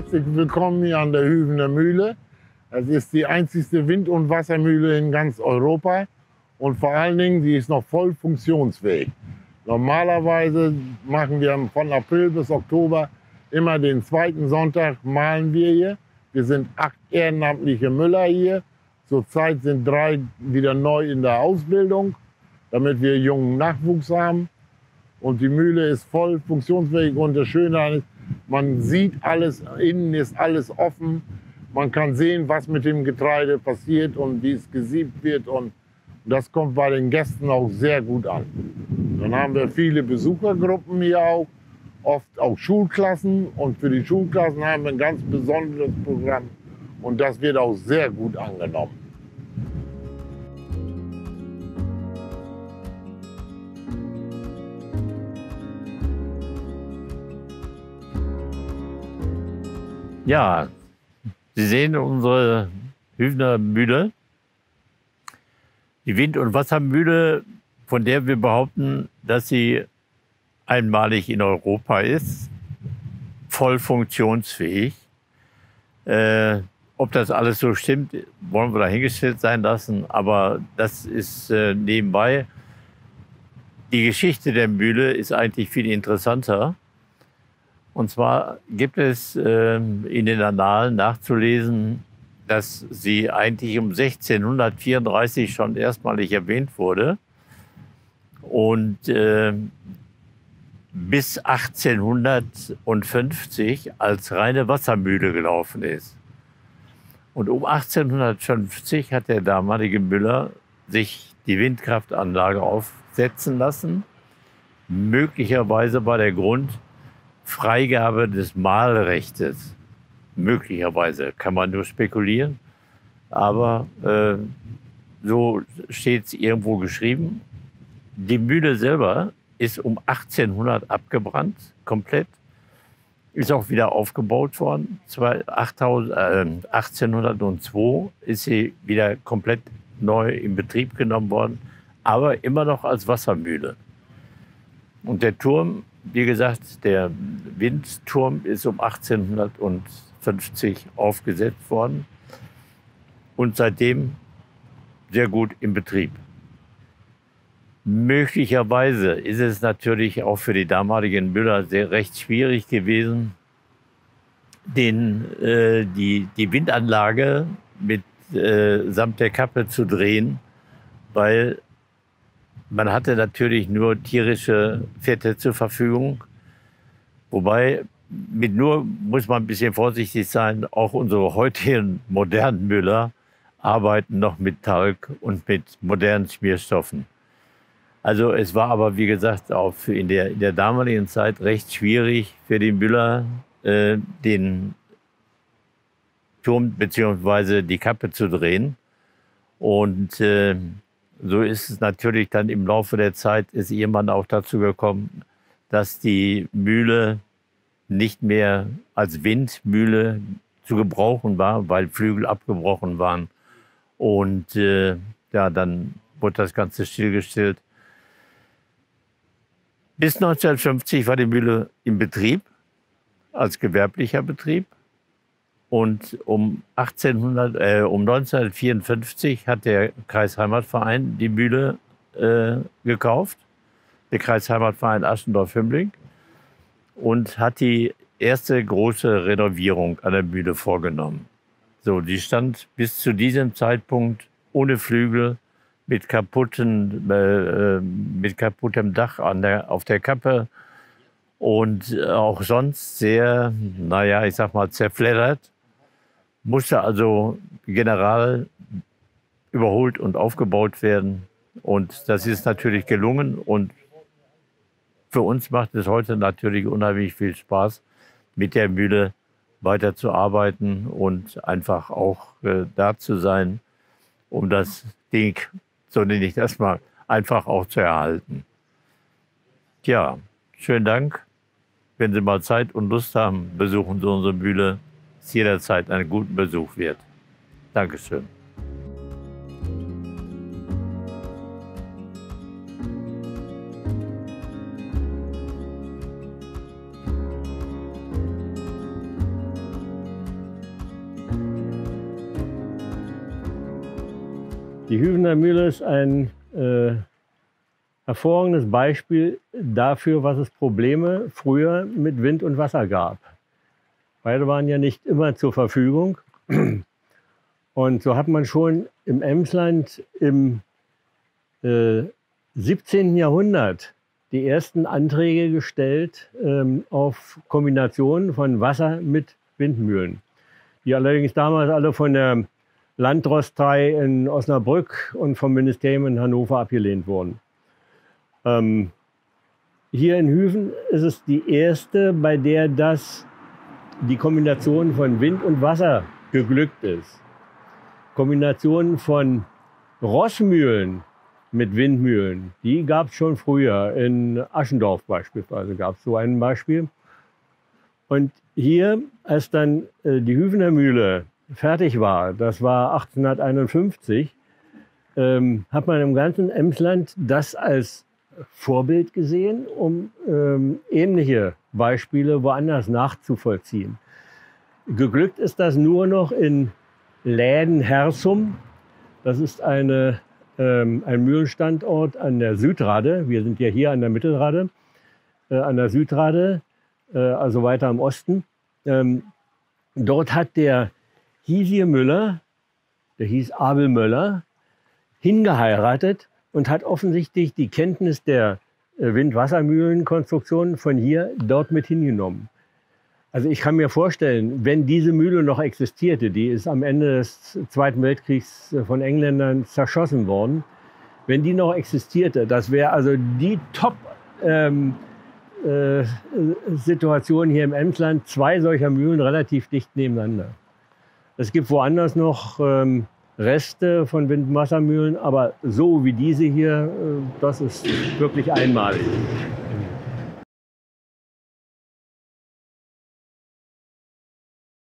Herzlich willkommen hier an der Hüvener Mühle. Es ist die einzigste Wind- und Wassermühle in ganz Europa und vor allen Dingen, sie ist noch voll funktionsfähig. Normalerweise machen wir von April bis Oktober immer den zweiten Sonntag malen wir hier. Wir sind acht ehrenamtliche Müller hier. Zurzeit sind drei wieder neu in der Ausbildung, damit wir jungen Nachwuchs haben. Und die Mühle ist voll funktionsfähig und das Schöne ist, man sieht alles, innen ist alles offen. Man kann sehen, was mit dem Getreide passiert und wie es gesiebt wird. Und das kommt bei den Gästen auch sehr gut an. Dann haben wir viele Besuchergruppen hier auch, oft auch Schulklassen. Und für die Schulklassen haben wir ein ganz besonderes Programm. Und das wird auch sehr gut angenommen. Ja, Sie sehen unsere Hüfner Mühle. Die Wind- und Wassermühle, von der wir behaupten, dass sie einmalig in Europa ist, voll funktionsfähig. Äh, ob das alles so stimmt, wollen wir dahingestellt sein lassen, aber das ist äh, nebenbei. Die Geschichte der Mühle ist eigentlich viel interessanter. Und zwar gibt es äh, in den Annalen nachzulesen, dass sie eigentlich um 1634 schon erstmalig erwähnt wurde und äh, bis 1850 als reine Wassermühle gelaufen ist. Und um 1850 hat der damalige Müller sich die Windkraftanlage aufsetzen lassen. Möglicherweise war der Grund, Freigabe des Malrechtes. Möglicherweise kann man nur spekulieren, aber äh, so steht es irgendwo geschrieben. Die Mühle selber ist um 1800 abgebrannt, komplett. Ist auch wieder aufgebaut worden. 8000, äh, 1802 ist sie wieder komplett neu in Betrieb genommen worden, aber immer noch als Wassermühle. Und der Turm wie gesagt, der Windturm ist um 1850 aufgesetzt worden und seitdem sehr gut im Betrieb. Möglicherweise ist es natürlich auch für die damaligen Müller sehr recht schwierig gewesen, den, äh, die, die Windanlage mit äh, samt der Kappe zu drehen, weil man hatte natürlich nur tierische Fette zur Verfügung. Wobei, mit nur muss man ein bisschen vorsichtig sein, auch unsere heutigen modernen Müller arbeiten noch mit Talg und mit modernen Schmierstoffen. Also es war aber, wie gesagt, auch in der, in der damaligen Zeit recht schwierig für den Müller, äh, den Turm bzw. die Kappe zu drehen. Und äh, so ist es natürlich dann im Laufe der Zeit, ist irgendwann auch dazu gekommen, dass die Mühle nicht mehr als Windmühle zu gebrauchen war, weil Flügel abgebrochen waren. Und äh, ja, dann wurde das Ganze stillgestellt. Bis 1950 war die Mühle im Betrieb, als gewerblicher Betrieb. Und um, 1800, äh, um 1954 hat der Kreisheimatverein die Mühle äh, gekauft, der Kreisheimatverein Aschendorf-Hümmling, und hat die erste große Renovierung an der Mühle vorgenommen. So, die stand bis zu diesem Zeitpunkt ohne Flügel, mit, kaputten, äh mit kaputtem Dach an der, auf der Kappe. Und auch sonst sehr, naja, ich sag mal, zerfleddert musste also general überholt und aufgebaut werden. Und das ist natürlich gelungen. Und für uns macht es heute natürlich unheimlich viel Spaß, mit der Mühle weiterzuarbeiten und einfach auch äh, da zu sein, um das Ding, so nenne ich das mal, einfach auch zu erhalten. Tja, schönen Dank. Wenn Sie mal Zeit und Lust haben, besuchen Sie unsere Mühle jederzeit einen guten Besuch wird. Dankeschön. Die Hüvener Mühle ist ein äh, hervorragendes Beispiel dafür, was es Probleme früher mit Wind und Wasser gab. Beide waren ja nicht immer zur Verfügung. Und so hat man schon im Emsland im äh, 17. Jahrhundert die ersten Anträge gestellt ähm, auf Kombinationen von Wasser mit Windmühlen, die allerdings damals alle von der Landrostei in Osnabrück und vom Ministerium in Hannover abgelehnt wurden. Ähm, hier in Hüven ist es die erste, bei der das die Kombination von Wind und Wasser geglückt ist. Kombination von Rossmühlen mit Windmühlen, die gab es schon früher. In Aschendorf beispielsweise gab es so ein Beispiel. Und hier, als dann äh, die Hüvener Mühle fertig war, das war 1851, ähm, hat man im ganzen Emsland das als Vorbild gesehen, um ähm, ähnliche Beispiele woanders nachzuvollziehen. Geglückt ist das nur noch in Läden-Hersum. Das ist eine, ähm, ein Mühlenstandort an der Südrade. Wir sind ja hier an der Mittelrade, äh, an der Südrade, äh, also weiter im Osten. Ähm, dort hat der Hiesier Müller, der hieß Abel Möller, hingeheiratet und hat offensichtlich die Kenntnis der äh, Wind-Wassermühlenkonstruktion von hier dort mit hingenommen. Also ich kann mir vorstellen, wenn diese Mühle noch existierte, die ist am Ende des Zweiten Weltkriegs äh, von Engländern zerschossen worden, wenn die noch existierte, das wäre also die Top-Situation ähm, äh, hier im Emsland, zwei solcher Mühlen relativ dicht nebeneinander. Es gibt woanders noch ähm, Reste von Wind- und Wassermühlen, aber so wie diese hier, äh, das ist wirklich einmalig.